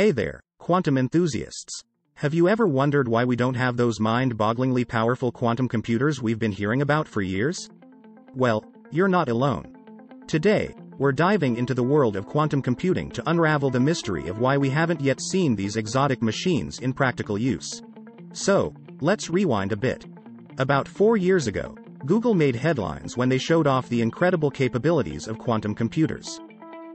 Hey there, quantum enthusiasts. Have you ever wondered why we don't have those mind-bogglingly powerful quantum computers we've been hearing about for years? Well, you're not alone. Today, we're diving into the world of quantum computing to unravel the mystery of why we haven't yet seen these exotic machines in practical use. So, let's rewind a bit. About four years ago, Google made headlines when they showed off the incredible capabilities of quantum computers.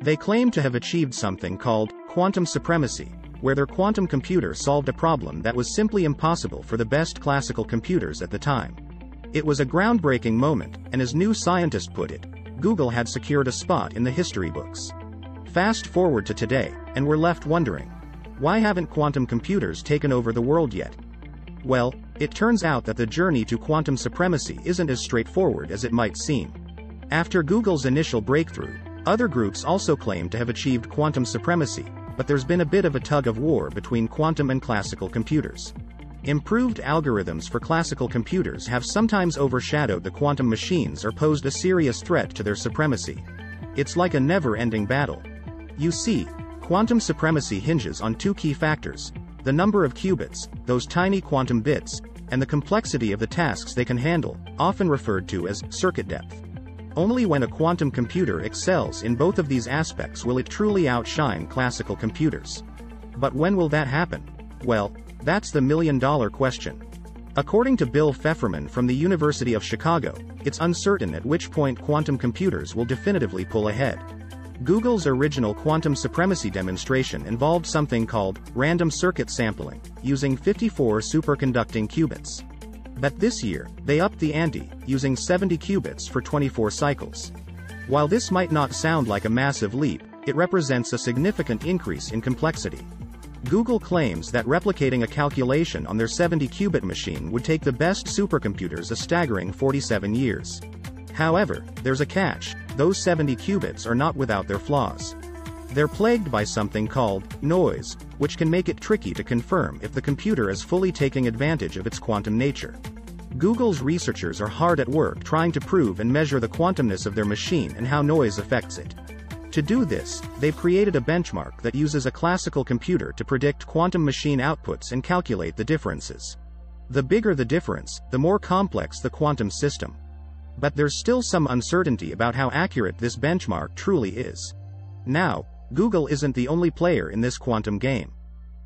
They claimed to have achieved something called quantum supremacy, where their quantum computer solved a problem that was simply impossible for the best classical computers at the time. It was a groundbreaking moment, and as New Scientist put it, Google had secured a spot in the history books. Fast forward to today, and we're left wondering, why haven't quantum computers taken over the world yet? Well, it turns out that the journey to quantum supremacy isn't as straightforward as it might seem. After Google's initial breakthrough, other groups also claim to have achieved quantum supremacy, but there's been a bit of a tug of war between quantum and classical computers. Improved algorithms for classical computers have sometimes overshadowed the quantum machines or posed a serious threat to their supremacy. It's like a never-ending battle. You see, quantum supremacy hinges on two key factors, the number of qubits, those tiny quantum bits, and the complexity of the tasks they can handle, often referred to as circuit depth. Only when a quantum computer excels in both of these aspects will it truly outshine classical computers. But when will that happen? Well, that's the million-dollar question. According to Bill Fefferman from the University of Chicago, it's uncertain at which point quantum computers will definitively pull ahead. Google's original quantum supremacy demonstration involved something called random circuit sampling, using 54 superconducting qubits. But this year, they upped the ante, using 70 qubits for 24 cycles. While this might not sound like a massive leap, it represents a significant increase in complexity. Google claims that replicating a calculation on their 70-qubit machine would take the best supercomputers a staggering 47 years. However, there's a catch, those 70 qubits are not without their flaws. They're plagued by something called noise, which can make it tricky to confirm if the computer is fully taking advantage of its quantum nature. Google's researchers are hard at work trying to prove and measure the quantumness of their machine and how noise affects it. To do this, they've created a benchmark that uses a classical computer to predict quantum machine outputs and calculate the differences. The bigger the difference, the more complex the quantum system. But there's still some uncertainty about how accurate this benchmark truly is. Now, Google isn't the only player in this quantum game.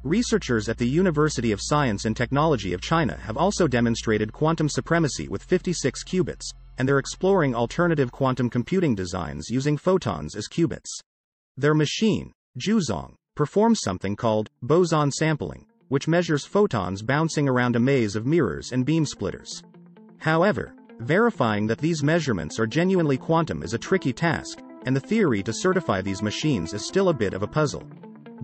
Researchers at the University of Science and Technology of China have also demonstrated quantum supremacy with 56 qubits, and they're exploring alternative quantum computing designs using photons as qubits. Their machine, Jiuzhang, performs something called boson sampling, which measures photons bouncing around a maze of mirrors and beam splitters. However, verifying that these measurements are genuinely quantum is a tricky task, and the theory to certify these machines is still a bit of a puzzle.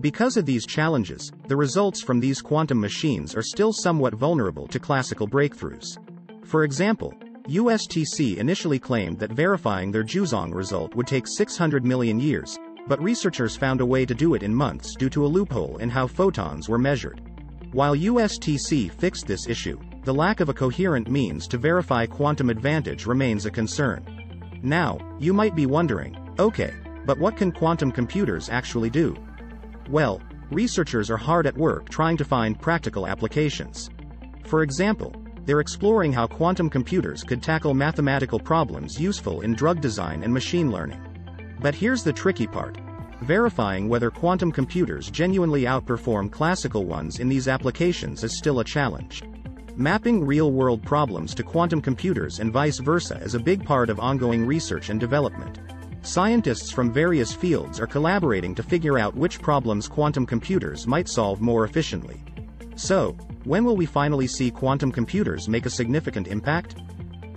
Because of these challenges, the results from these quantum machines are still somewhat vulnerable to classical breakthroughs. For example, USTC initially claimed that verifying their Jiuzhang result would take 600 million years, but researchers found a way to do it in months due to a loophole in how photons were measured. While USTC fixed this issue, the lack of a coherent means to verify quantum advantage remains a concern. Now, you might be wondering, Okay, but what can quantum computers actually do? Well, researchers are hard at work trying to find practical applications. For example, they're exploring how quantum computers could tackle mathematical problems useful in drug design and machine learning. But here's the tricky part. Verifying whether quantum computers genuinely outperform classical ones in these applications is still a challenge. Mapping real-world problems to quantum computers and vice versa is a big part of ongoing research and development. Scientists from various fields are collaborating to figure out which problems quantum computers might solve more efficiently. So, when will we finally see quantum computers make a significant impact?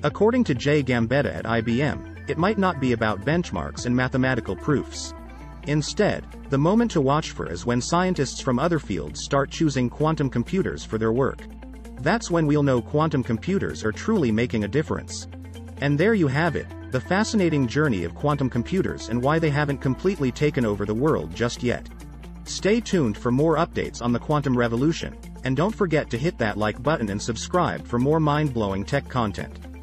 According to Jay Gambetta at IBM, it might not be about benchmarks and mathematical proofs. Instead, the moment to watch for is when scientists from other fields start choosing quantum computers for their work. That's when we'll know quantum computers are truly making a difference. And there you have it, the fascinating journey of quantum computers and why they haven't completely taken over the world just yet. Stay tuned for more updates on the quantum revolution, and don't forget to hit that like button and subscribe for more mind-blowing tech content.